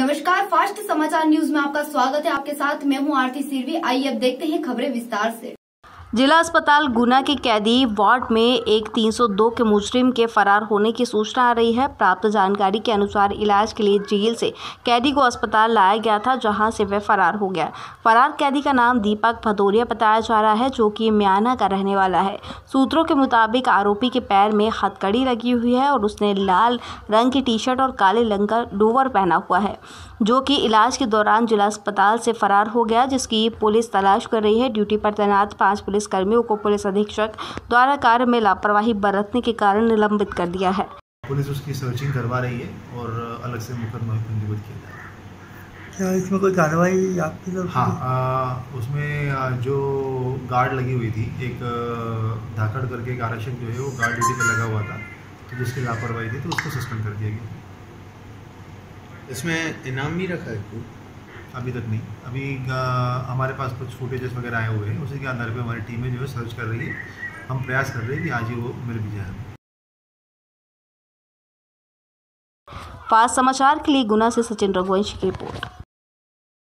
नमस्कार, फास्ट समाचार न्यूज़ में आपका स्वागत है। आपके साथ मैं हूँ आरती सिरवी। आइए अब देखते हैं खबरें विस्तार से। जिला अस्पताल गुना के कैदी वार्ड में एक 302 के मुजरिम के फरार होने की सूचना आ रही है। प्राप्त जानकारी के अनुसार इलाज के लिए जेल से कैदी को अस्पताल लाया गया था, जहाँ से वह फरार हो गया। फरार कैदी का नाम दीपक भदौरिया बताया जा रहा है, जो कि म्याना का रहने वाला है। सूत्रों के मुताबिक आरोपी के पैर में हथकड़ी लगी हुई है और उसने लाल रंग की टी शर्ट और काले रंग का लोवर पहना हुआ है, जो कि इलाज के दौरान जिला अस्पताल से फरार हो गया, जिसकी पुलिस तलाश कर रही है। ड्यूटी पर तैनात पाँच पुलिस पुलिसकर्मियों को पुलिस अधीक्षक द्वारा कार्य में लापरवाही बरतने के कारण निलंबित कर दिया है। पुलिस उसकी सर्चिंग करवा रही है और अलग से मुकदमा पंजीबद्ध किया जा रहा है। क्या इसमें कोई कार्रवाई आपकी तरफ़ हाँ आ, उसमें आ, जो गार्ड लगी हुई थी एक धाकड़ करके एक आरक्षक जो है वो गार्ड ड्यूटी पे लगा हुआ था तो जिसकी लापरवाही थी तो उसको सस्पेंड कर दिया गया। इसमें इनाम भी रखा है अभी तक नहीं। अभी हमारे पास कुछ फुटेजेस वगैरह आए हुए हैं, उसी के आधार पर हमारी टीमें जो है सर्च कर रही है। हम प्रयास कर रहे हैं कि आज ही वो मिल भी जाए फास्ट समाचार के लिए गुना से सचिन रघुवंशी की रिपोर्ट।